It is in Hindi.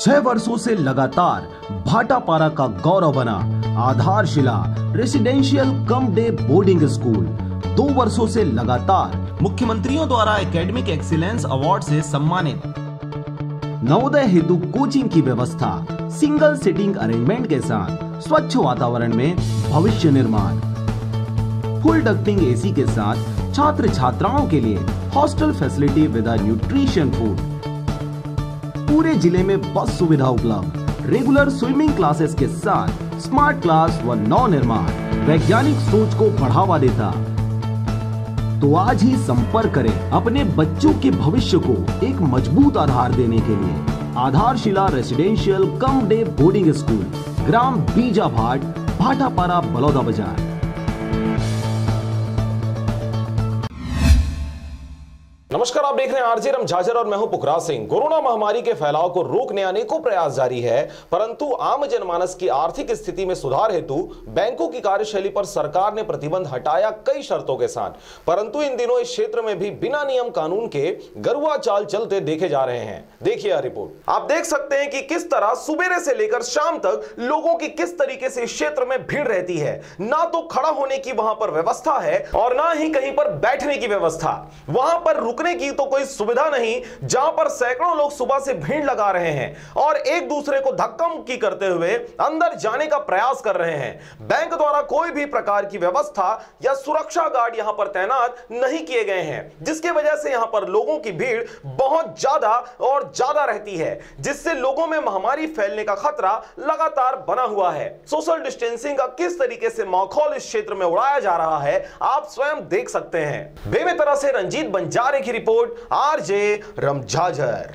छह वर्षों से लगातार भाटापारा का गौरव बना। Aadharshila residential cum day boarding school दो वर्षों से लगातार मुख्यमंत्रियों द्वारा एकेडमिक एक्सीलेंस अवार्ड से सम्मानित। नवोदय हेतु कोचिंग की व्यवस्था सिंगल सिटिंग अरेंजमेंट के साथ स्वच्छ वातावरण में भविष्य निर्माण। फुल डक्टिंग एसी के साथ छात्र छात्राओं के लिए hostel facility with nutrition food पूरे ज़िले में बस सुविधा उपलब्ध। रेगुलर स्विमिंग क्लासेस के साथ स्मार्ट क्लास व नव निर्माण वैज्ञानिक सोच को बढ़ावा देता। तो आज ही संपर्क करें अपने बच्चों के भविष्य को एक मज़बूत आधार देने के लिए। Aadharshila residential cum day boarding school ग्राम बीजा भाट भाटापारा बलौदा बाज़ार नमस्कार, आप देख रहे हैं आरजे रम झाझर और मैं हूँ पुखराज सिंह। कोरोना महामारी के फैलाव को रोकने आने को प्रयास जारी है, परंतु आम जनमानस की आर्थिक स्थिति में सुधार हेतु बैंकों की कार्यशैली पर सरकार ने प्रतिबंध हटाया कई शर्तों के साथ। परंतु इन दिनों इस क्षेत्र में भी बिना नियम कानून के गरुआ चाल चलते देखे जा रहे हैं। देखिए रिपोर्ट। आप देख सकते हैं कि किस तरह सुबेरे से लेकर शाम तक लोगों की किस तरीके से इस क्षेत्र में भीड़ रहती है। ना तो खड़ा होने की वहाँ पर व्यवस्था है और ना ही कहीं पर बैठने की व्यवस्था। वहाँ पर रुकने की तो कोई सुविधा नहीं, जहाँ पर सैकड़ों लोग सुबह से भीड़ लगा रहे हैं और एक दूसरे को धक्का मुक्की करते हुए अंदर जाने का प्रयास कर रहे हैं। बैंक द्वारा कोई भी प्रकार की व्यवस्था या सुरक्षा गार्ड यहाँ पर तैनात नहीं किए गए हैं, जिसकी वजह से यहाँ पर लोगों की भीड़ बहुत ज़्यादा और ज़्यादा रहती है, जिससे लोगों में महामारी फैलने का खतरा लगातार बना हुआ है। सोशल डिस्टेंसिंग का किस तरीके से माहौल इस क्षेत्र में उड़ाया जा रहा है, आप स्वयं देख सकते हैं। बेमे तरह से रंजीत बंजारे की रिपोर्ट आरजे रमझाझर।